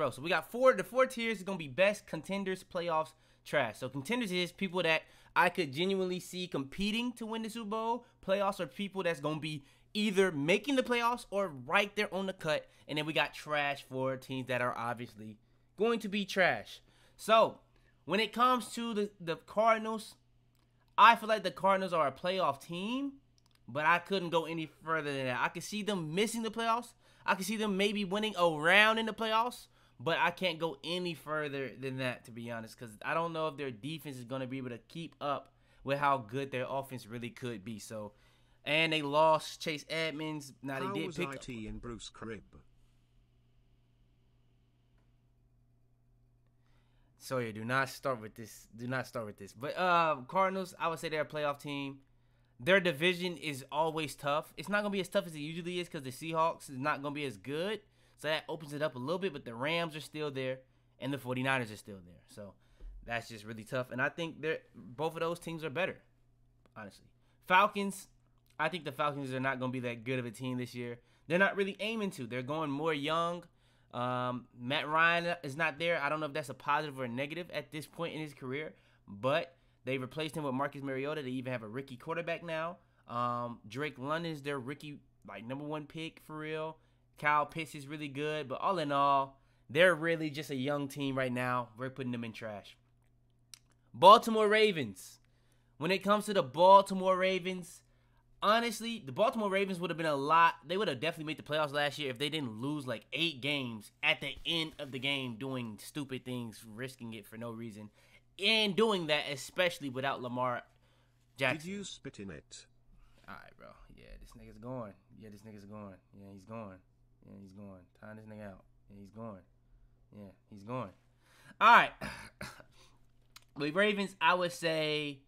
bro. So we got four. The four tiers is gonna be best contenders, playoffs, trash. So contenders is people that I could genuinely see competing to win the Super Bowl. Playoffs are people that's gonna be either making the playoffs or right there on the cut. And then we got trash for teams that are obviously going to be trash. So when it comes to the, the Cardinals, I feel like the Cardinals are a playoff team, but I couldn't go any further than that. I could see them missing the playoffs. I could see them maybe winning a round in the playoffs, but I can't go any further than that, to be honest, because I don't know if their defense is going to be able to keep up with how good their offense really could be. So, and they lost Chase Edmonds. Now How they did was pick. IT and Bruce Crib? Sawyer, do not start with this. Do not start with this. But uh, Cardinals, I would say they're a playoff team. Their division is always tough. It's not gonna be as tough as it usually is because the Seahawks is not gonna be as good. So that opens it up a little bit. But the Rams are still there, and the 49ers are still there. So that's just really tough. And I think they're both of those teams are better. Honestly, Falcons. I think the Falcons are not gonna be that good of a team this year. They're not really aiming to. They're going more young. Um, Matt Ryan is not there. I don't know if that's a positive or a negative at this point in his career, but they replaced him with Marcus Mariota. They even have a rookie quarterback now. Um, Drake London is their rookie, like number one pick for real. Kyle Pitts is really good, but all in all, they're really just a young team right now. We're putting them in trash. Baltimore Ravens. When it comes to the Baltimore Ravens, honestly, the Baltimore Ravens would have been a lot. They would have definitely made the playoffs last year if they didn't lose like eight games at the end of the game doing stupid things, risking it for no reason, and doing that especially without Lamar Jackson. Did you spit in it? All right, bro. Yeah, this nigga's going. Yeah, this nigga's going. Yeah, he's going. Yeah, he's going. Time this nigga out. Yeah, he's going. Yeah, he's going. All right. With Ravens, I would say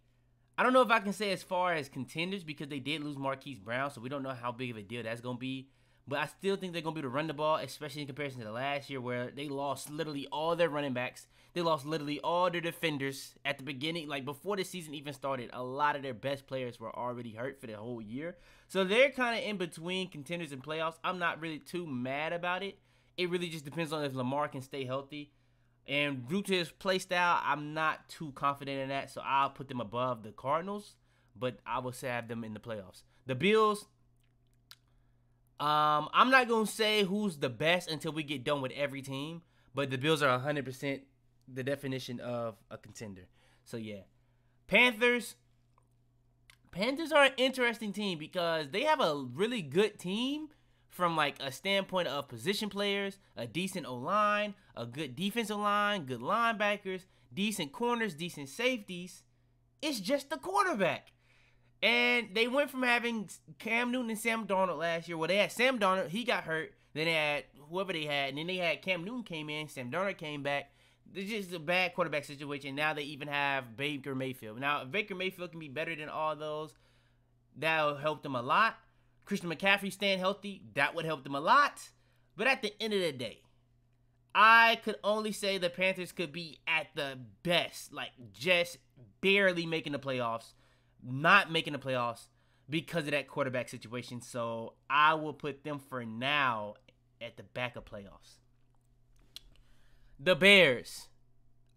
I don't know if I can say as far as contenders because they did lose Marquise Brown, so we don't know how big of a deal that's gonna be. But I still think they're gonna be able to run the ball, especially in comparison to the last year where they lost literally all their running backs. They lost literally all their defenders at the beginning, like before the season even started. A lot of their best players were already hurt for the whole year, so they're kind of in between contenders and playoffs. I'm not really too mad about it. It really just depends on if Lamar can stay healthy. And due to his play style, I'm not too confident in that, so I'll put them above the Cardinals, but I will say have them in the playoffs. The Bills, um, I'm not gonna say who's the best until we get done with every team, but the Bills are 100% the definition of a contender. So yeah, Panthers. Panthers are an interesting team because they have a really good team from like a standpoint of position players, a decent O line, a good defensive line, good linebackers, decent corners, decent safeties. It's just the quarterback. And they went from having Cam Newton and Sam Darnold last year. Well, they had Sam Darnold, he got hurt. Then they had whoever they had, and then they had Cam Newton came in, Sam Darnold came back. It's just a bad quarterback situation. Now they even have Baker Mayfield. Now, if Baker Mayfield can be better than all those, that'll help them a lot. Christian McCaffrey staying healthy, that would help them a lot. But at the end of the day, I could only say the Panthers could be at the best, like just barely making the playoffs, not making the playoffs because of that quarterback situation. So I will put them for now at the back of playoffs. The Bears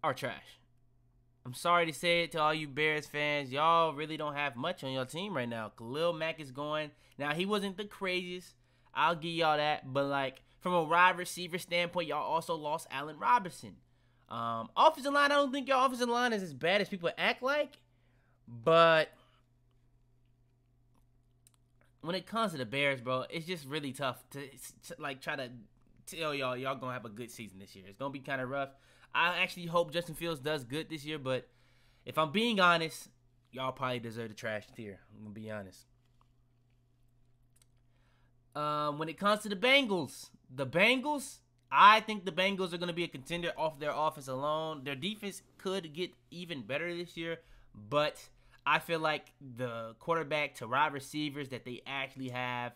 are trash. I'm sorry to say it to all you Bears fans. Y'all really don't have much on your team right now. Khalil Mack is going. Now, he wasn't the craziest. I'll give y'all that. But, like, from a wide receiver standpoint, y'all also lost Allen Robinson. Um, offensive line, I don't think your offensive line is as bad as people act like. But when it comes to the Bears, bro, it's just really tough to, to like try to tell y'all y'all gonna have a good season this year. It's gonna be kind of rough. I actually hope Justin Fields does good this year, but if I'm being honest, y'all probably deserve the trash tier. I'm gonna be honest. Um, when it comes to the Bengals, the Bengals, I think the Bengals are gonna be a contender off their offense alone. Their defense could get even better this year, but I feel like the quarterback to wide receivers that they actually have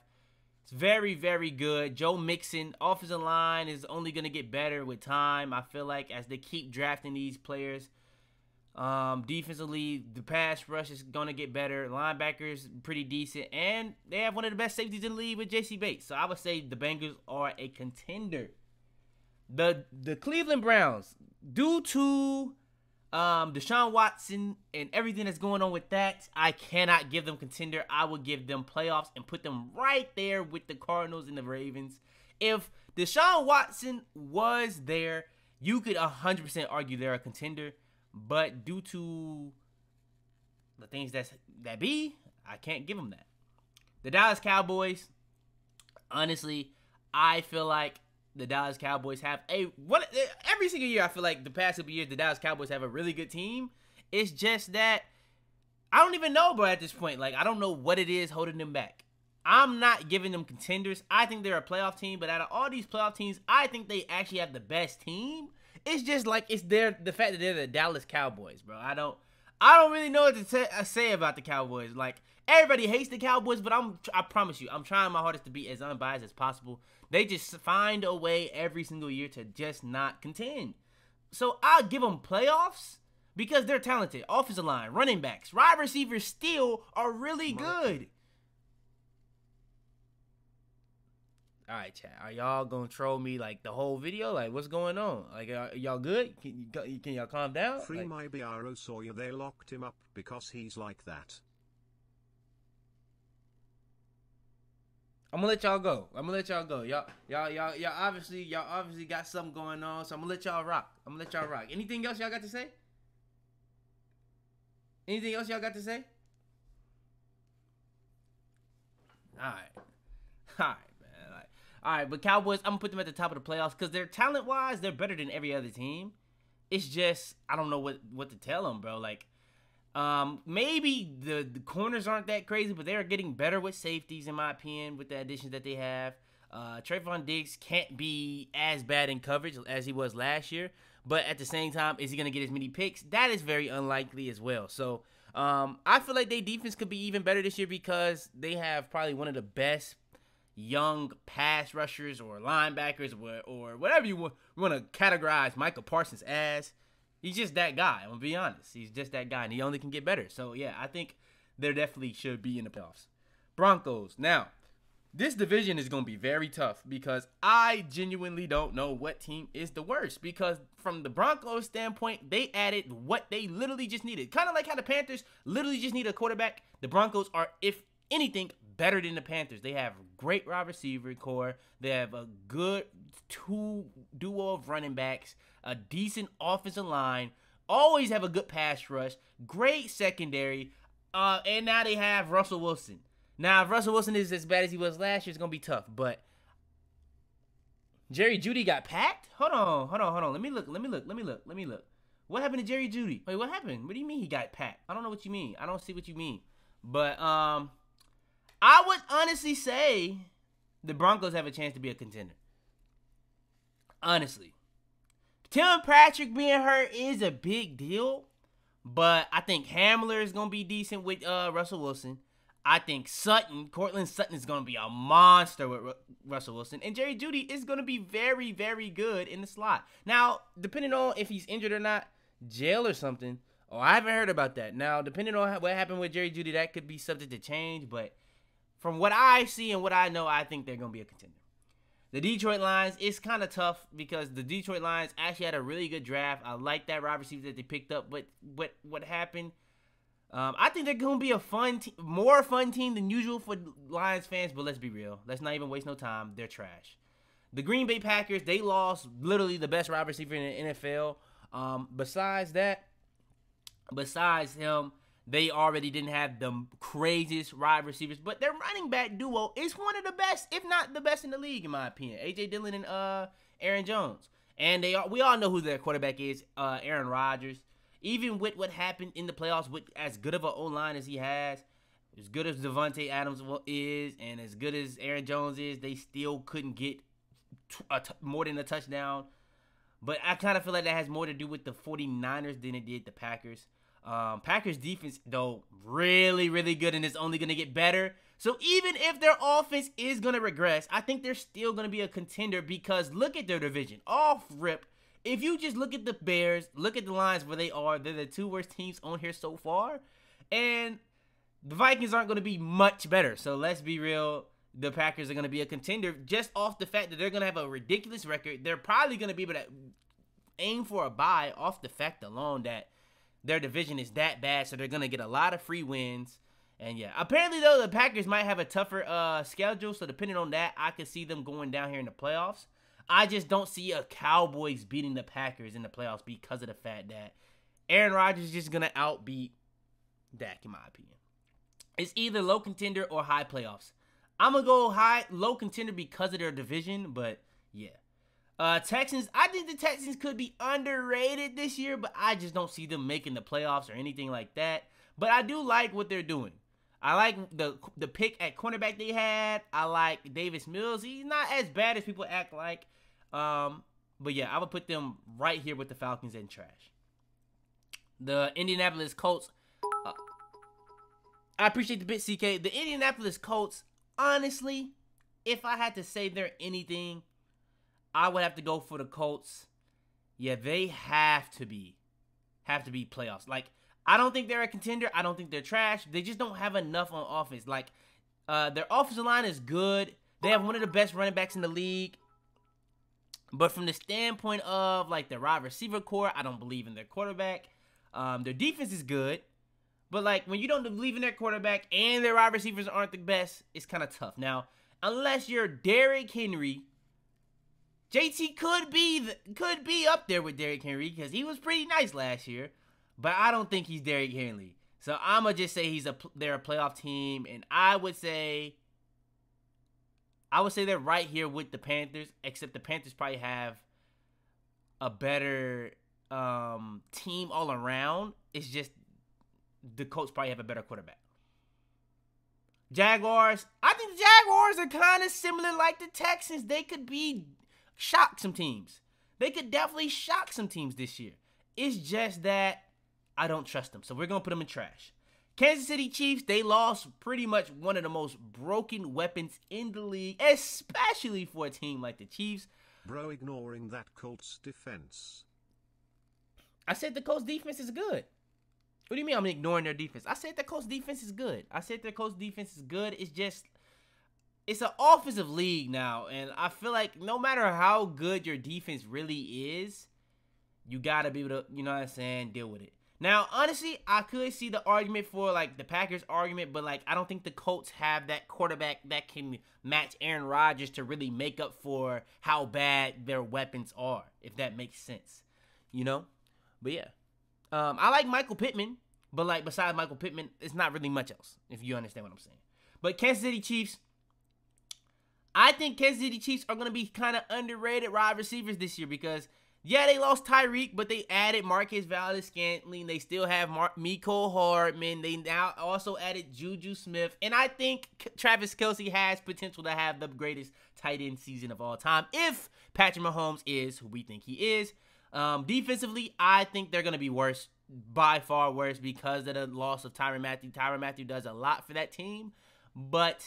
it's very, very good. Joe Mixon, offensive line is only going to get better with time. I feel like as they keep drafting these players. Um, defensively, the pass rush is going to get better. Linebackers, pretty decent. And they have one of the best safeties in the league with Jessie Bates. So I would say the Bengals are a contender. the the Cleveland Browns, due to um, Deshaun Watson and everything that's going on with that, I cannot give them contender. I would give them playoffs and put them right there with the Cardinals and the Ravens. If Deshaun Watson was there, you could 100% argue they're a contender. But due to the things that's, that be, I can't give them that. The Dallas Cowboys, honestly, I feel like the Dallas Cowboys have a what every single year I feel like the past couple years the Dallas Cowboys have a really good team. It's just that I don't even know, bro. At this point, like I don't know what it is holding them back. I'm not giving them contenders. I think they're a playoff team, but out of all these playoff teams, I think they actually have the best team. It's just like it's their the fact that they're the Dallas Cowboys, bro. I don't I don't really know what to t- uh, say about the Cowboys. Like everybody hates the Cowboys, but I'm I promise you, I'm trying my hardest to be as unbiased as possible. They just find a way every single year to just not contend. So I'll give them playoffs because they're talented. Offensive line, running backs, wide receivers still are really good. All right, chat. Are y'all gonna troll me like the whole video? Like, what's going on? Like, are y'all good? Can you can y'all calm down? Free Like- my Biaro Sawyer, they locked him up because he's like that. I'm gonna let y'all go. I'm gonna let y'all go. Y'all, y'all, y'all, y'all obviously, y'all obviously got something going on. So I'm gonna let y'all rock. I'm gonna let y'all rock. Anything else y'all got to say? Anything else y'all got to say? All right, all right, man. All right. But Cowboys, I'm gonna put them at the top of the playoffs because they're talent wise, they're better than every other team. It's just I don't know what what to tell them, bro. Like um, maybe the, the corners aren't that crazy, but they're getting better with safeties, in my opinion, with the additions that they have. Uh, Trevon Diggs can't be as bad in coverage as he was last year, but at the same time, is he going to get as many picks? That is very unlikely as well. So um, I feel like their defense could be even better this year because they have probably one of the best young pass rushers or linebackers or, or whatever you want, want to categorize Micah Parsons as. He's just that guy. I'm gonna be honest. He's just that guy, and he only can get better. So yeah, I think there definitely should be in the playoffs. Broncos. Now, this division is gonna be very tough because I genuinely don't know what team is the worst. Because from the Broncos standpoint, they added what they literally just needed. Kind of like how the Panthers literally just need a quarterback. The Broncos are, if anything, better than the Panthers. They have great wide receiver core. They have a good two duo of running backs, a decent offensive line, always have a good pass rush, great secondary, uh, and now they have Russell Wilson. Now, if Russell Wilson is as bad as he was last year, it's gonna be tough. But Jerry Jeudy got packed. Hold on, hold on, hold on. Let me look. Let me look. Let me look. Let me look. What happened to Jerry Jeudy? Wait, what happened? What do you mean he got packed? I don't know what you mean. I don't see what you mean. But um, I would honestly say the Broncos have a chance to be a contender. Honestly. Tim Patrick being hurt is a big deal, but I think Hamler is gonna be decent with uh, Russell Wilson. I think Sutton, Courtland Sutton is gonna be a monster with Ru- Russell Wilson, and Jerry Jeudy is gonna be very, very good in the slot. Now, depending on if he's injured or not, jail or something. Oh, I haven't heard about that. Now, depending on what happened with Jerry Jeudy, that could be subject to change. But from what I see and what I know, I think they're gonna be a contender. The Detroit Lions, it's kind of tough because the Detroit Lions actually had a really good draft. I like that wide receiver that they picked up, but what what happened? Um, I think they're gonna be a fun, te- more fun team than usual for Lions fans. But let's be real, let's not even waste no time. They're trash. The Green Bay Packers, they lost literally the best wide receiver in the NFL. Um, besides that, besides him, they already didn't have the craziest wide receivers, but their running back duo is one of the best, if not the best in the league, in my opinion. AJ Dillon and uh Aaron Jones, and they are, we all know who their quarterback is, uh Aaron Rodgers. Even with what happened in the playoffs, with as good of an O line as he has, as good as Davante Adams is, and as good as Aaron Jones is, they still couldn't get more than a touchdown. But I kind of feel like that has more to do with the 49ers than it did the Packers. Um, Packers defense, though, really, really good and it's only going to get better. So even if their offense is going to regress, I think they're still going to be a contender because look at their division. Off rip. If you just look at the Bears, look at the Lions where they are, they're the two worst teams on here so far. And the Vikings aren't going to be much better. So let's be real. the Packers are going to be a contender just off the fact that they're going to have a ridiculous record. They're probably going to be able to aim for a bye off the fact alone that their division is that bad, so they're going to get a lot of free wins. And yeah, apparently though the Packers might have a tougher uh, schedule, so depending on that, I could see them going down here in the playoffs. I just don't see a Cowboys beating the Packers in the playoffs because of the fact that Aaron Rodgers is just gonna outbeat Dak, in my opinion. It's either low contender or high playoffs. I'm gonna go high, low contender because of their division, but yeah. Uh, Texans, I think the Texans could be underrated this year, but I just don't see them making the playoffs or anything like that. But I do like what they're doing. I like the the pick at cornerback they had. I like Davis Mills. He's not as bad as people act like. Um, but yeah, I would put them right here with the Falcons and trash. The Indianapolis Colts. Uh, I appreciate the bit, CK. The Indianapolis Colts, honestly, if I had to say they're anything, I would have to go for the Colts. Yeah, they have to be, have to be playoffs. Like I don't think they're a contender. I don't think they're trash. They just don't have enough on offense. Like uh, their offensive line is good. They have one of the best running backs in the league. But from the standpoint of like the wide receiver core, I don't believe in their quarterback. Um, their defense is good, but like when you don't believe in their quarterback and their wide receivers aren't the best, it's kind of tough. Now, unless you're Derrick Henry, JT could be the, could be up there with Derrick Henry because he was pretty nice last year, but I don't think he's Derrick Henry. So I'm gonna just say he's a they're a playoff team, and I would say I would say they're right here with the Panthers, except the Panthers probably have a better um, team all around. It's just the Colts probably have a better quarterback. Jaguars, I think the Jaguars are kind of similar like the Texans. They could be shock some teams. They could definitely shock some teams this year. It's just that I don't trust them. So we're going to put them in trash. Kansas City Chiefs, they lost pretty much one of the most broken weapons in the league, especially for a team like the Chiefs. Bro, ignoring that Colts defense. I said the Colts defense is good. What do you mean I'm ignoring their defense? I said the Colts defense is good. I said the Colts defense is good. It's just it's an offensive league now, and I feel like no matter how good your defense really is, you gotta be able to, you know what I'm saying, deal with it. Now, honestly, I could see the argument for like the Packers argument, but like I don't think the Colts have that quarterback that can match Aaron Rodgers to really make up for how bad their weapons are, if that makes sense. You know? But yeah. Um, I like Michael Pittman, but like besides Michael Pittman, it's not really much else, if you understand what I'm saying. But Kansas City Chiefs, I think Kansas City Chiefs are gonna be kind of underrated wide receivers this year because yeah, they lost Tyreek, but they added Marquez Valdes-Scantling. They still have Mar- Mecole Hardman. They now also added Juju Smith. And I think Travis Kelce has potential to have the greatest tight end season of all time if Patrick Mahomes is who we think he is. Um, defensively, I think they're going to be worse, by far worse, because of the loss of Tyrann Mathieu. Tyrann Mathieu does a lot for that team. But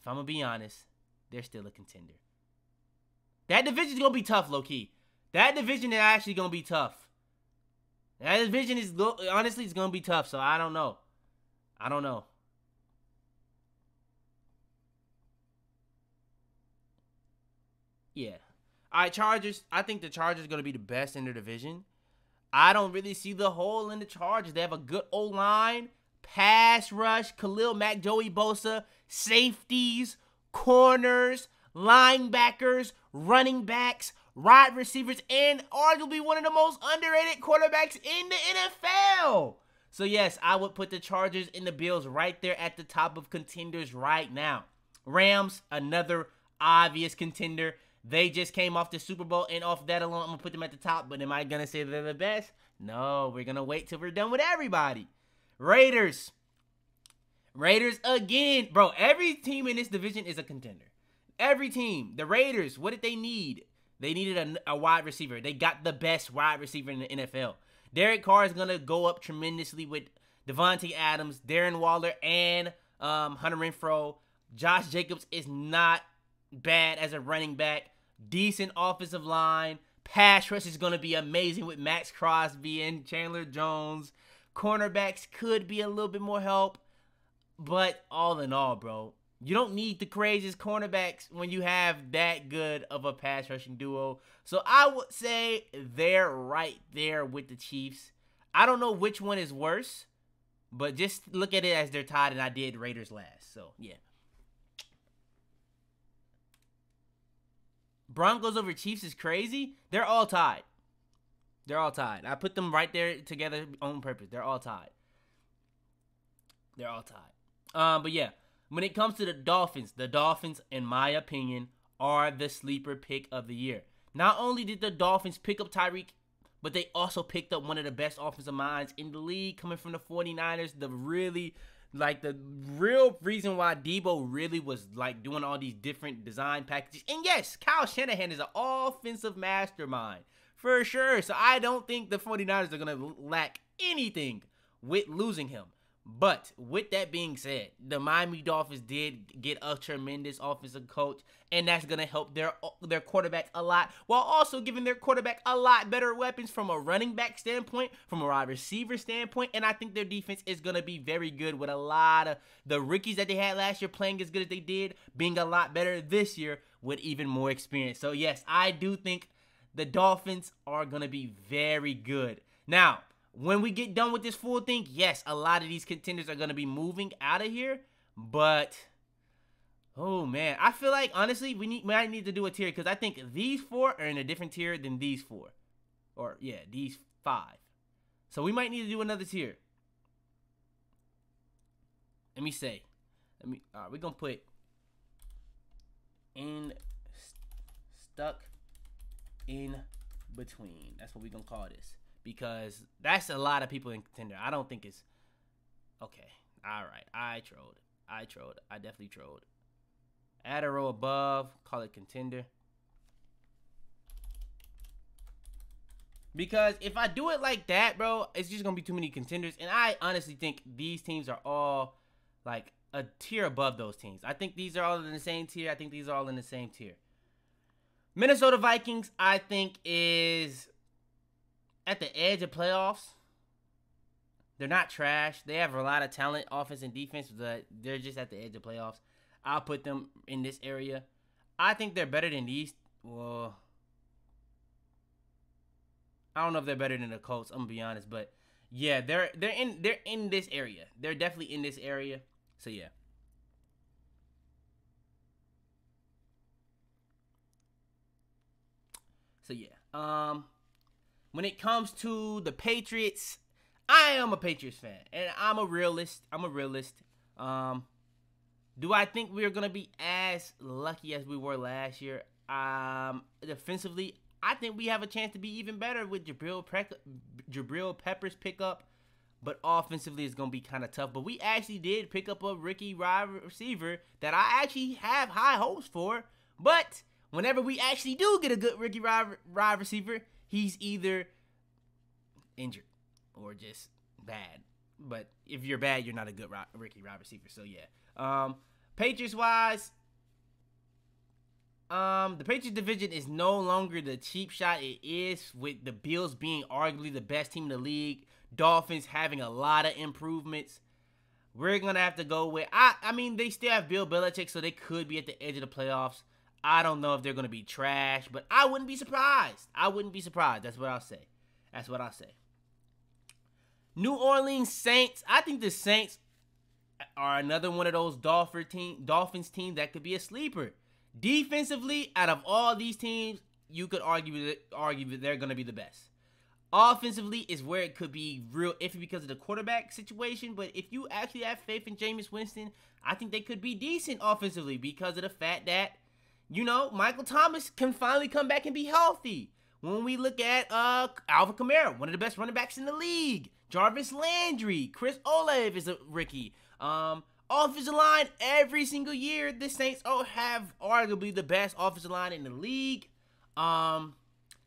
if I'm going to be honest, they're still a contender. That division's going to be tough, low key. That division is actually gonna be tough. That division is honestly it's gonna be tough. So I don't know. I don't know. Yeah. All right, Chargers. I think the Chargers are gonna be the best in their division. I don't really see the hole in the Chargers. They have a good O line, pass rush, Khalil Mack, Joey Bosa, safeties, corners, linebackers, running backs, wide receivers, and arguably one of the most underrated quarterbacks in the NFL. So, yes, I would put the Chargers and the Bills right there at the top of contenders right now. Rams, another obvious contender. They just came off the Super Bowl, and off that alone, I'm going to put them at the top. But am I going to say they're the best? No, we're going to wait till we're done with everybody. Raiders. Raiders again. Bro, every team in this division is a contender. Every team. The Raiders, what did they need? They needed a, a wide receiver. They got the best wide receiver in the NFL. Derek Carr is going to go up tremendously with Davante Adams, Darren Waller, and um, Hunter Renfrow. Josh Jacobs is not bad as a running back. Decent offensive line. Pass rush is going to be amazing with Maxx Crosby and Chandler Jones. Cornerbacks could be a little bit more help. But all in all, bro, You don't need the craziest cornerbacks when you have that good of a pass rushing duo. So I would say they're right there with the Chiefs. I don't know which one is worse, but just look at it as they're tied, and I did Raiders last. So yeah. Broncos over Chiefs is crazy. They're all tied. They're all tied. I put them right there together on purpose. They're all tied. They're all tied. Um, but yeah, when it comes to the Dolphins, the Dolphins, in my opinion, are the sleeper pick of the year. Not only did the Dolphins pick up Tyreek, but they also picked up one of the best offensive minds in the league coming from the 49ers. The really, like, the real reason why Deebo really was, like, doing all these different design packages. And yes, Kyle Shanahan is an offensive mastermind for sure. So I don't think the 49ers are going to lack anything with losing him. But with that being said, the Miami Dolphins did get a tremendous offensive coach, and that's gonna help their their quarterback a lot, while also giving their quarterback a lot better weapons from a running back standpoint, from a wide receiver standpoint, and I think their defense is gonna be very good with a lot of the rookies that they had last year playing as good as they did, being a lot better this year with even more experience. So yes, I do think the Dolphins are gonna be very good. Now, when we get done with this full thing, yes, a lot of these contenders are going to be moving out of here, but oh man, I feel like honestly we need might need to do a tier because I think these four are in a different tier than these four, or yeah, these five. So we might need to do another tier. Let me say, let me. All right, we're gonna put in stuck in between. That's what we're gonna call this because that's a lot of people in contender. I don't think it's okay. All right, I trolled. I trolled. I definitely trolled. Add a row above. Call it contender. Because if I do it like that, bro, it's just gonna be too many contenders. And I honestly think these teams are all like a tier above those teams. I think these are all in the same tier. I think these are all in the same tier. Minnesota Vikings, I think, is at the edge of playoffs. They're not trash. They have a lot of talent, offense and defense, but they're just at the edge of playoffs. I'll put them in this area. I think they're better than these. Well, I don't know if they're better than the Colts. I'm gonna be honest, but yeah, they're they're in they're in this area. They're definitely in this area. So yeah. So yeah. Um when it comes to the Patriots, I am a Patriots fan, and I'm a realist. I'm a realist. Um, do I think we're gonna be as lucky as we were last year? Um, defensively, I think we have a chance to be even better with Jabrill, Jabrill Peppers pickup. But offensively, it's gonna be kind of tough. But we actually did pick up a rookie wide receiver that I actually have high hopes for. But whenever we actually do get a good rookie wide receiver, he's either injured or just bad. But if you're bad, you're not a good Ricky wide receiver. So yeah. Um, Patriots wise, um, the Patriots division is no longer the cheap shot it is with the Bills being arguably the best team in the league. Dolphins having a lot of improvements. We're gonna have to go with I I mean they still have Bill Belichick, so they could be at the edge of the playoffs. I don't know if they're going to be trash, but I wouldn't be surprised. I wouldn't be surprised. That's what I'll say. That's what I'll say. New Orleans Saints. I think the Saints are another one of those Dolphin team, Dolphins team that could be a sleeper. Defensively, out of all these teams, you could argue that, argue they're going to be the best. Offensively is where it could be real iffy because of the quarterback situation. But if you actually have faith in Jameis Winston, I think they could be decent offensively because of the fact that you know, Michael Thomas can finally come back and be healthy. When we look at uh Alvin Kamara, one of the best running backs in the league, Jarvis Landry, Chris Olave is a rookie. Um, offensive line every single year, the Saints oh have arguably the best offensive line in the league. Um,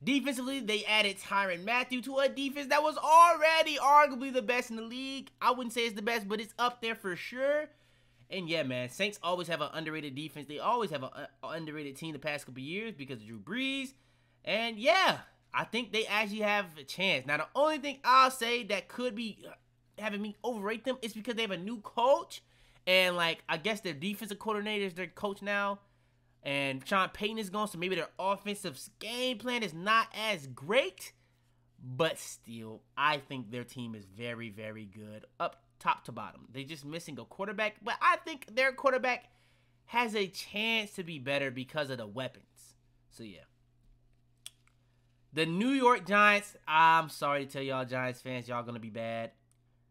defensively, they added Tyrann Mathieu to a defense that was already arguably the best in the league. I wouldn't say it's the best, but it's up there for sure. And yeah, man, Saints always have an underrated defense. They always have an underrated team the past couple years because of Drew Brees. And yeah, I think they actually have a chance. Now, the only thing I'll say that could be uh, having me overrate them is because they have a new coach. And like I guess their defensive coordinator is their coach now. And Sean Payton is gone, so maybe their offensive game plan is not as great. But still, I think their team is very, very good up top to bottom. They're just missing a quarterback, but I think their quarterback has a chance to be better because of the weapons. So yeah. The New York Giants, I'm sorry to tell y'all Giants fans, y'all gonna be bad.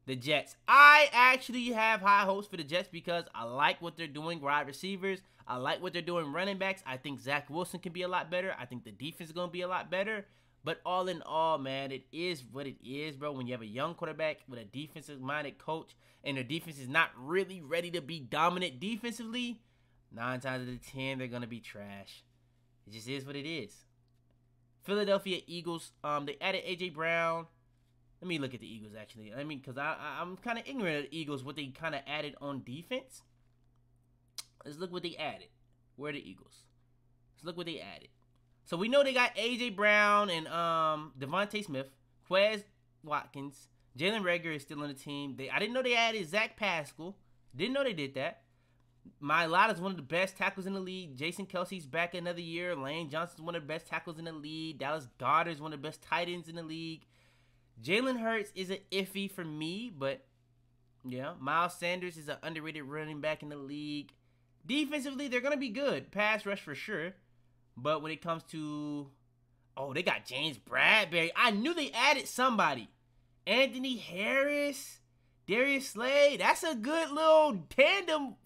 The Jets. I actually have high hopes for the Jets because I like what they're doing, wide receivers. I like what they're doing, running backs. I think Zach Wilson can be a lot better. I think the defense is gonna be a lot better. But all in all, man, it is what it is, bro. When you have a young quarterback with a defensive minded coach and their defense is not really ready to be dominant defensively, nine times out of ten, they're going to be trash. It just is what it is. Philadelphia Eagles, um, they added A.J. Brown. Let me look at the Eagles, actually. I mean, because I, I, I'm kind of ignorant of the Eagles, what they kind of added on defense. Let's look what they added. Where are the Eagles? Let's look what they added. So we know they got AJ Brown and um DeVonta Smith, Quez Watkins, Jalen Reagor is still on the team. They I didn't know they added Zach Pascal. Didn't know they did that. Mailata is one of the best tackles in the league. Jason Kelce's back another year. Lane Johnson's one of the best tackles in the league. Dallas Goedert is one of the best tight ends in the league. Jalen Hurts is an iffy for me, but yeah, Miles Sanders is an underrated running back in the league. Defensively, they're gonna be good. Pass rush for sure. But when it comes to oh, they got James Bradberry. I knew they added somebody. Anthony Harris, Darius Slay. That's a good little tandem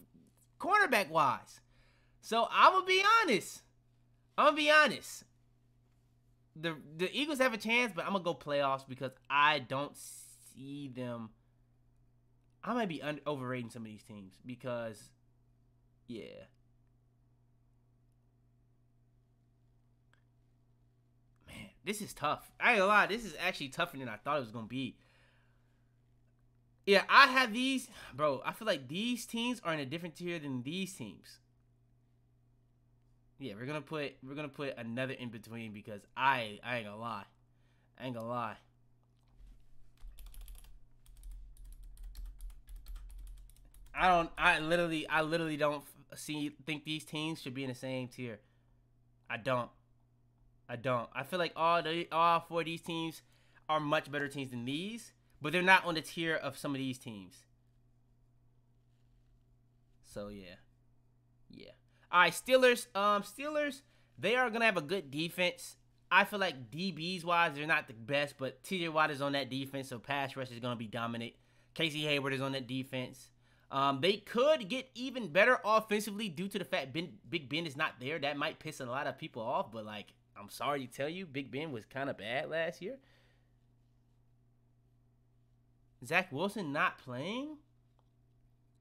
cornerback wise. So I'm gonna be honest. I'm gonna be honest. The the Eagles have a chance, but I'm gonna go playoffs because I don't see them. I might be under, overrating some of these teams because, yeah, this is tough. I ain't gonna lie, this is actually tougher than I thought it was gonna be. Yeah, I have these, bro. I feel like these teams are in a different tier than these teams. Yeah, we're gonna put we're gonna put another in between because I I ain't gonna lie, I ain't gonna lie. I don't. I literally. I literally don't see. Think these teams should be in the same tier. I don't. I don't. I feel like all the all four of these teams are much better teams than these, but they're not on the tier of some of these teams. So yeah, yeah. All right, Steelers. Um, Steelers. They are gonna have a good defense. I feel like DBs wise, they're not the best, but TJ Watt is on that defense, so pass rush is gonna be dominant. Casey Hayward is on that defense. Um, they could get even better offensively due to the fact ben, Big Ben is not there. That might piss a lot of people off, but like I'm sorry to tell you, Big Ben was kind of bad last year. Zach Wilson not playing.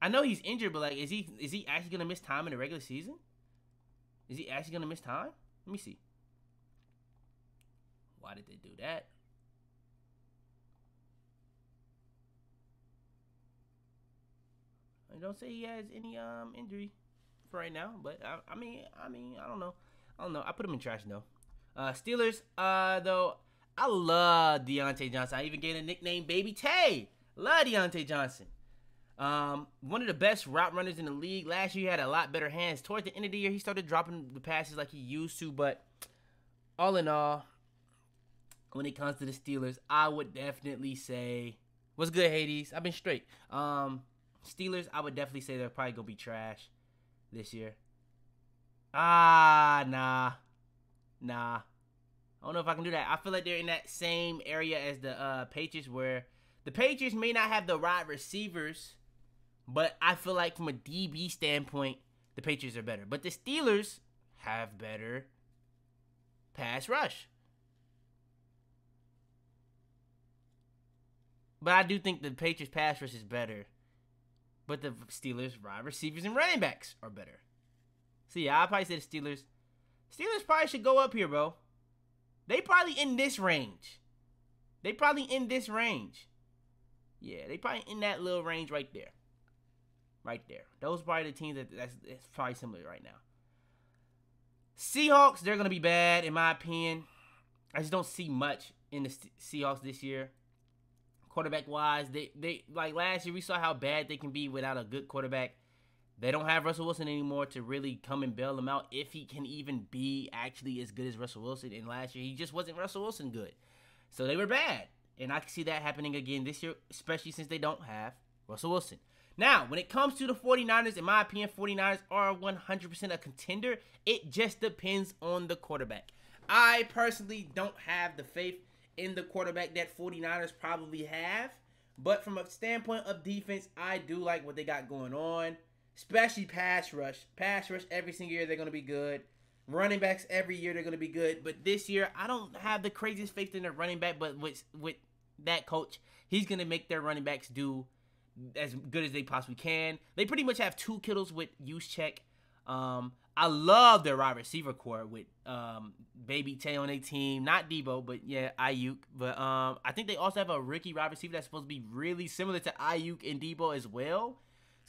I know he's injured, but like, is he is he actually gonna miss time in the regular season? Is he actually gonna miss time? Let me see. Why did they do that? I don't say he has any um injury for right now, but I, I mean, I mean, I don't know. I don't know. I put him in trash though. Uh, Steelers, uh, though, I love Diontae Johnson. I even gave him a nickname Baby Tay. Love Diontae Johnson. Um, one of the best route runners in the league. Last year, he had a lot better hands. Towards the end of the year, he started dropping the passes like he used to. But all in all, when it comes to the Steelers, I would definitely say, "What's good, Hades?" I've been straight. Um, Steelers, I would definitely say they're probably gonna be trash this year. Ah, nah. Nah. I don't know if I can do that. I feel like they're in that same area as the uh, Patriots, where the Patriots may not have the right receivers, but I feel like from a DB standpoint, the Patriots are better. But the Steelers have better pass rush. But I do think the Patriots pass rush is better. But the Steelers wide receivers and running backs are better. So yeah, I probably say the Steelers Steelers probably should go up here, bro. They probably in this range. They probably in this range. Yeah, they probably in that little range right there. Right there. Those probably the teams that that's, that's probably similar right now. Seahawks, they're gonna be bad in my opinion. I just don't see much in the Seahawks this year. quarterback wise. They they like last year we saw how bad they can be without a good quarterback. They don't have Russell Wilson anymore to really come and bail them out if he can even be actually as good as Russell Wilson. And last year he just wasn't Russell Wilson good. So they were bad. And I can see that happening again this year, especially since they don't have Russell Wilson. Now, when it comes to the 49ers, in my opinion, 49ers are 100% a contender. It just depends on the quarterback. I personally don't have the faith in the quarterback that 49ers probably have. But from a standpoint of defense, I do like what they got going on, especially pass rush. Pass rush every single year, they're going to be good. Running backs every year, they're going to be good. But this year, I don't have the craziest faith in their running back. But with, with that coach, he's going to make their running backs do as good as they possibly can. They pretty much have two Kittles with Juszczyk. Um, I love their wide receiver core with um, Baby Tay on their team. Not Deebo, but yeah, Aiyuk. But um, I think they also have a rookie wide receiver that's supposed to be really similar to Aiyuk and Deebo as well.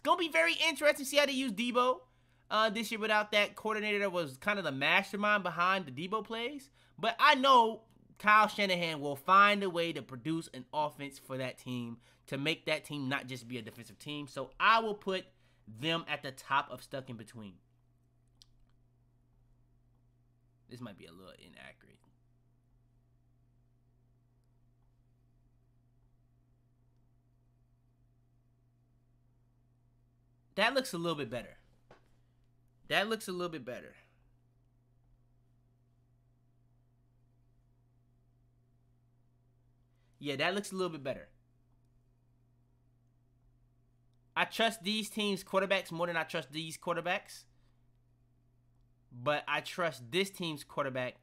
It's gonna be very interesting to see how they use Deebo uh, this year without that coordinator that was kind of the mastermind behind the Deebo plays. But I know Kyle Shanahan will find a way to produce an offense for that team to make that team not just be a defensive team. So I will put them at the top of stuck in between. This might be a little inaccurate. That looks a little bit better. That looks a little bit better. Yeah, that looks a little bit better. I trust these teams' quarterbacks more than I trust these quarterbacks. But I trust this team's quarterback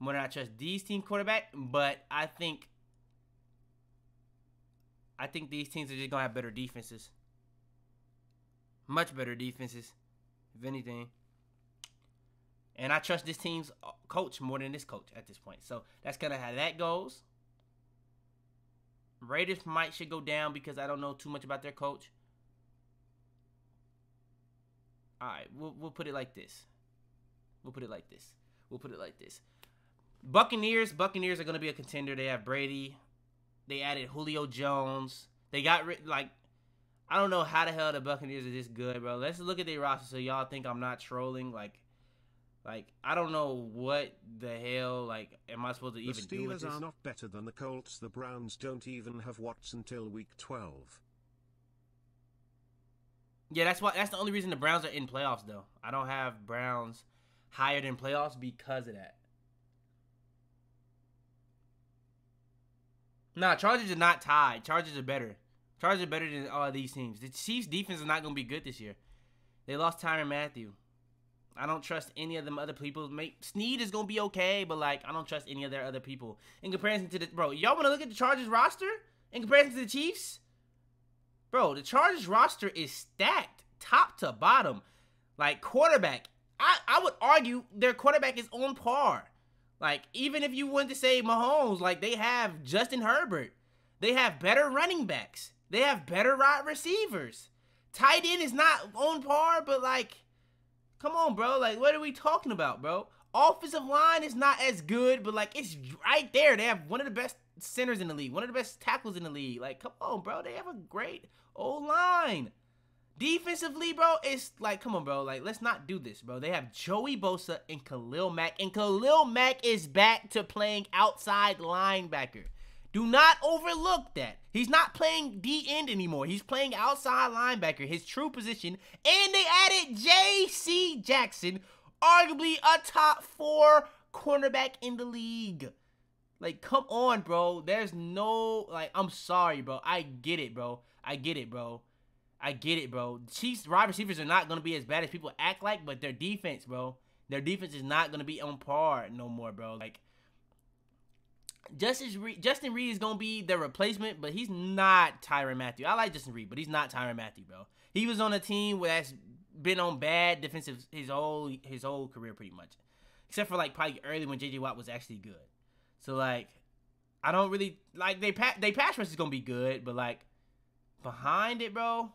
more than I trust these team quarterback. But I think I think these teams are just gonna have better defenses. Much better defenses, if anything. And I trust this team's uh, coach more than this coach at this point. So that's kind of how that goes. Raiders might should go down because I don't know too much about their coach. All right, we'll, we'll put it like this. We'll put it like this. We'll put it like this. Buccaneers. Buccaneers are going to be a contender. They have Brady. They added Julio Jones. They got rid like I don't know how the hell the Buccaneers are this good, bro. Let's look at their roster so y'all think I'm not trolling. Like, like I don't know what the hell. Like, am I supposed to The even do Steelers are not better than the Colts. The Browns don't even have Watts until week 12. Yeah, that's why. That's the only reason the Browns are in playoffs, though. I don't have Browns higher than playoffs because of that. Nah, Chargers are not tied. Chargers are better. Chargers are better than all these teams. The Chiefs' defense is not going to be good this year. They lost Tyrann Mathieu. I don't trust any of them other people. Sneed is gonna be okay, but like I don't trust any of their other people in comparison to the bro. Y'all want to look at the Chargers roster in comparison to the Chiefs? Bro, the Chargers roster is stacked top to bottom. Like quarterback, I I would argue their quarterback is on par. Like even if you wanted to say Mahomes, like they have Justin Herbert, they have better running backs, they have better wide receivers. Tight end is not on par, but like Come on, bro. Like, what are we talking about, bro? Offensive line is not as good, but like it's right there. They have one of the best centers in the league, one of the best tackles in the league. Like, come on, bro. They have a great old line. Defensively, bro, it's like, come on, bro. Like, let's not do this, bro. They have Joey Bosa and Khalil Mack, and Khalil Mack is back to playing outside linebacker. Do not overlook that. He's not playing D end anymore. He's playing outside linebacker, his true position. And they added J.C. Jackson, arguably a top four cornerback in the league. Like, come on, bro. There's no like. I'm sorry, bro. I get it, bro. I get it, bro. I get it, bro. Chiefs wide receivers are not gonna be as bad as people act like, but their defense, bro. Their defense is not gonna be on par no more, bro. Like Justin Reid, Justin Reid is gonna be the replacement, but he's not Tyrann Mathieu. I like Justin Reid, but he's not Tyrann Mathieu, bro. He was on a team that's been on bad defensive his whole his whole career, pretty much, except for like probably early when JJ Watt was actually good. So like, I don't really like they pa- they pass rush is gonna be good, but like behind it, bro,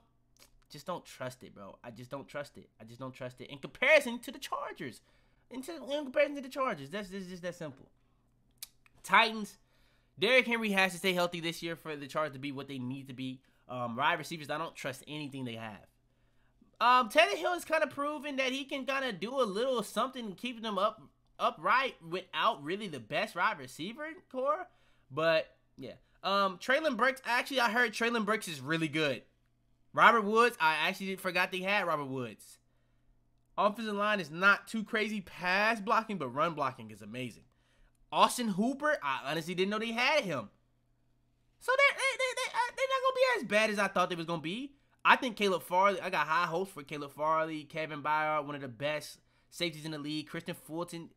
just don't trust it, bro. I just don't trust it. I just don't trust it in comparison to the Chargers. In, in comparison to the Chargers, that's, that's just that simple. Titans, Derrick Henry has to stay healthy this year for the Chargers to be what they need to be. Um, wide receivers, I don't trust anything they have. Um, Tannehill has kind of proven that he can kind of do a little something keeping them up upright without really the best wide receiver core. But yeah, um, Treylon Burks. Actually, I heard Treylon Burks is really good. Robert Woods. I actually forgot they had Robert Woods. Offensive line is not too crazy pass blocking, but run blocking is amazing. Austin Hooper. I honestly didn't know they had him. So they're, they, they, they, uh, they're not going to be as bad as I thought they was going to be. I think Caleb Farley, I got high hopes for Caleb Farley, Kevin Byard, one of the best safeties in the league. Kristian Fulton,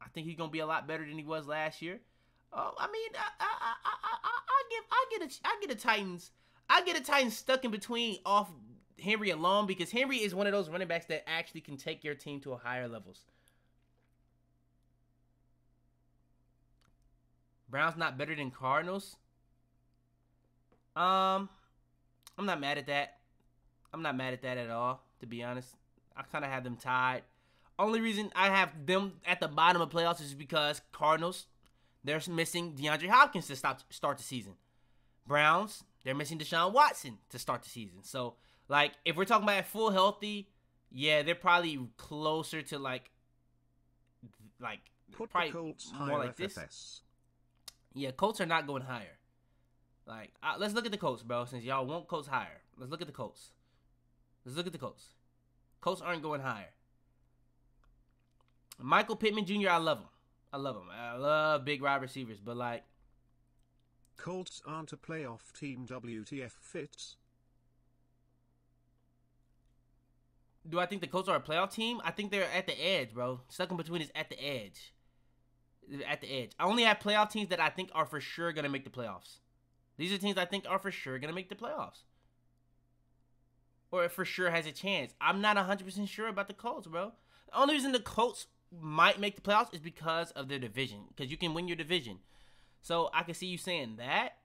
I think he's going to be a lot better than he was last year. Oh, I mean, I, I, I, I, I, give, I get a, I get a Titans, I get a Titans stuck in between off Henry alone because Henry is one of those running backs that actually can take your team to a higher levels. Browns not better than Cardinals. Um, I'm not mad at that. I'm not mad at that at all, to be honest. I kind of have them tied. Only reason I have them at the bottom of playoffs is because Cardinals, they're missing DeAndre Hopkins to stop start the season. Browns, they're missing Deshaun Watson to start the season. So, like, if we're talking about full healthy, yeah, they're probably closer to like, like Put probably more like FFS. this. Yeah, Colts are not going higher. Like, uh, let's look at the Colts, bro. Since y'all want Colts higher, let's look at the Colts. Let's look at the Colts. Colts aren't going higher. Michael Pittman Jr. I love him. I love him. I love big wide receivers, but like, Colts aren't a playoff team. WTF Fitz. do I think the Colts are a playoff team? I think they're at the edge, bro. Stuck in between is at the edge. At the edge. I only have playoff teams that I think are for sure gonna make the playoffs. These are teams I think are for sure gonna make the playoffs. Or for sure has a chance. I'm not 100% sure about the Colts, bro. The only reason the Colts might make the playoffs is because of their division. Because you can win your division. So I can see you saying that.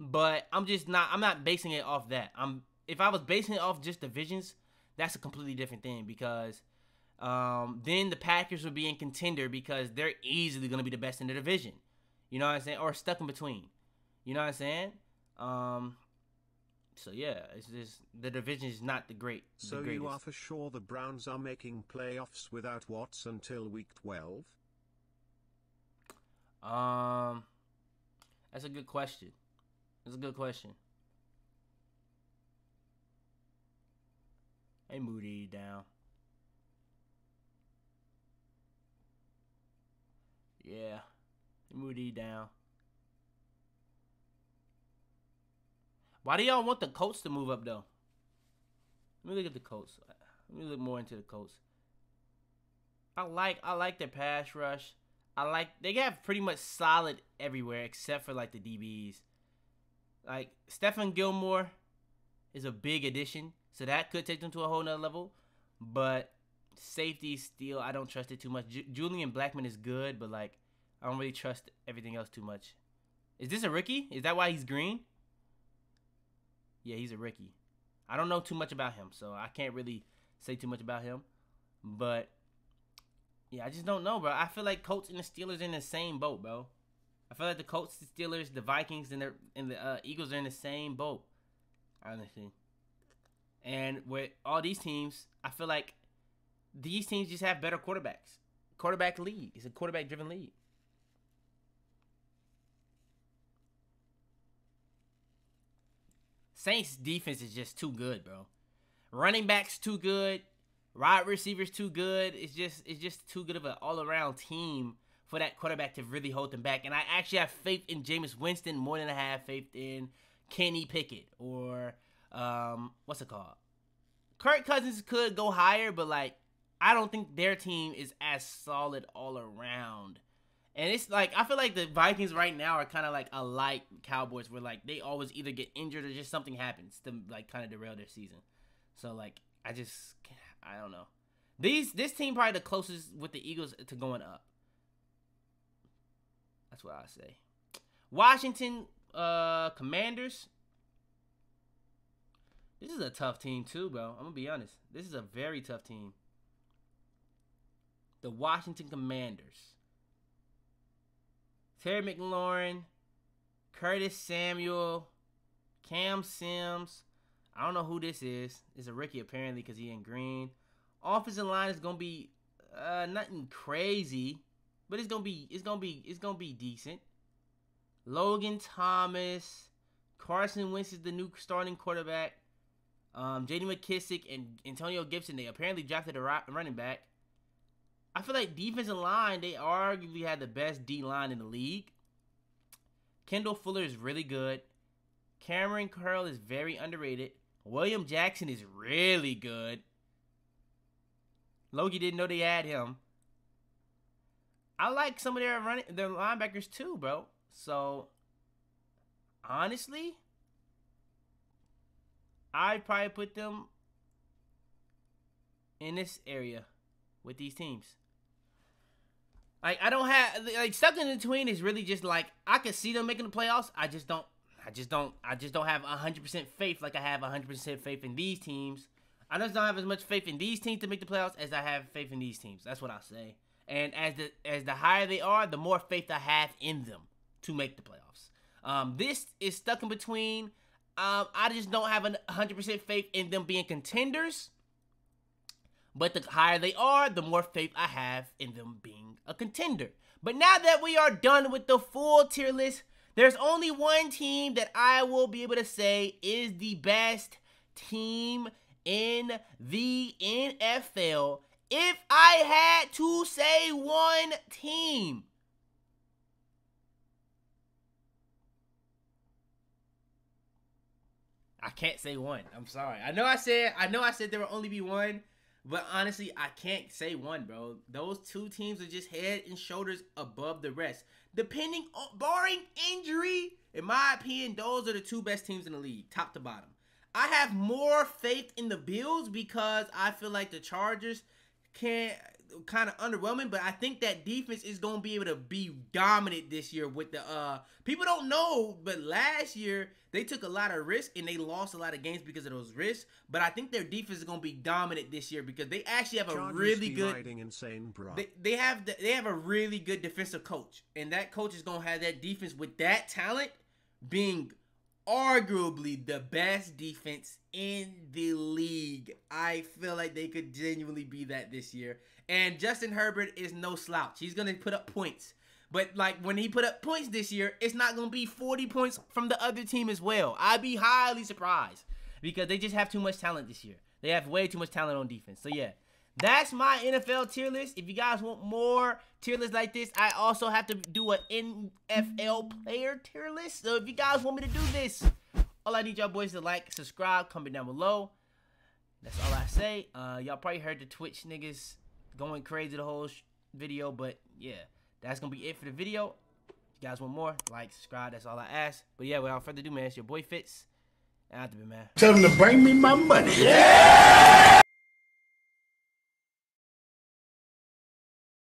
But I'm just not I'm not basing it off that. I'm if I was basing it off just divisions, that's a completely different thing because um, then the Packers would be in contender because they're easily going to be the best in the division. You know what I'm saying? Or stuck in between. You know what I'm saying? Um, so yeah, it's just the division is not the great. the So you are for sure the Browns are making playoffs without Watts until week 12? Um, that's a good question. That's a good question. Hey, Moody down. Yeah, Moody down. Why do y'all want the Colts to move up though? Let me look at the Colts. Let me look more into the Colts. I like I like their pass rush. I like they have pretty much solid everywhere except for like the DBs. Like Stephon Gilmore is a big addition, so that could take them to a whole nother level. But safety still, I don't trust it too much. Ju- Julian Blackmon is good, but like I don't really trust everything else too much. Is this a rookie? Is that why he's green? Yeah, he's a rookie. I don't know too much about him, so I can't really say too much about him. But yeah, I just don't know, bro. I feel like Colts and the Steelers are in the same boat, bro. I feel like the Colts, the Steelers, the Vikings, and the and the uh, Eagles are in the same boat, honestly. And with all these teams, I feel like these teams just have better quarterbacks. Quarterback league. It's a quarterback driven league. Saints defense is just too good, bro. Running backs too good. Wide receivers too good. It's just it's just too good of an all around team for that quarterback to really hold them back. And I actually have faith in Jameis Winston more than I have faith in Kenny Pickett or um what's it called? Kirk Cousins could go higher, but like I don't think their team is as solid all around. And it's like I feel like the Vikings right now are kind of like a light Cowboys, where like they always either get injured or just something happens to like kind of derail their season. So like I just I don't know. These this team probably the closest with the Eagles to going up. That's what I say. Washington uh Commanders. This is a tough team too, bro. I'm gonna be honest. This is a very tough team. The Washington Commanders. Terry McLaurin, Curtis Samuel, Cam Sims. I don't know who this is. It's a rookie apparently because he in green. Offensive line is gonna be uh, nothing crazy, but it's gonna be it's gonna be it's gonna be decent. Logan Thomas, Carson Wentz is the new starting quarterback. Um, J.D. McKissic and Antonio Gibson. They apparently drafted a running back. I feel like defensive line, they arguably had the best D line in the league. Kendall Fuller is really good. Kamren Curl is very underrated. William Jackson is really good. Logie didn't know they had him. I like some of their running their linebackers too, bro. So honestly, I'd probably put them in this area with these teams. Like I don't have like stuck in between is really just like I can see them making the playoffs. I just don't. I just don't. I just don't have hundred percent faith like I have hundred percent faith in these teams. I just don't have as much faith in these teams to make the playoffs as I have faith in these teams. That's what I'll say. And as the as the higher they are, the more faith I have in them to make the playoffs. Um, this is stuck in between. Um, I just don't have a hundred percent faith in them being contenders but the higher they are, the more faith I have in them being a contender. But now that we are done with the full tier list, there's only one team that I will be able to say is the best team in the NFL. If I had to say one team, I can't say one. I'm sorry. I know I said I know I said there will only be one, but honestly, I can't say one, bro. Those two teams are just head and shoulders above the rest. Depending on barring injury, in my opinion, those are the two best teams in the league, top to bottom. I have more faith in the Bills because I feel like the Chargers can kind of underwhelming, but I think that defense is going to be able to be dominant this year with the uh people don't know, but last year they took a lot of risk and they lost a lot of games because of those risks, but I think their defense is going to be dominant this year because they actually have a Chargers really good insane, bro. They, they have the, they have a really good defensive coach, and that coach is going to have that defense with that talent being arguably the best defense in the league. I feel like they could genuinely be that this year. And Justin Herbert is no slouch. He's going to put up points. But like when he put up points this year, it's not going to be 40 points from the other team as well. I'd be highly surprised because they just have too much talent this year. They have way too much talent on defense. So yeah, that's my NFL tier list. If you guys want more tier lists like this, I also have to do an NFL player tier list. So if you guys want me to do this, all I need y'all boys to like, subscribe, comment down below. That's all I say. Uh, y'all probably heard the Twitch niggas going crazy the whole video. But yeah, that's going to be it for the video. If you guys want more, like, subscribe. That's all I ask. But yeah, without further ado, man, it's your boy Fitz. Out to be, man. Tell them to bring me my money. Yeah!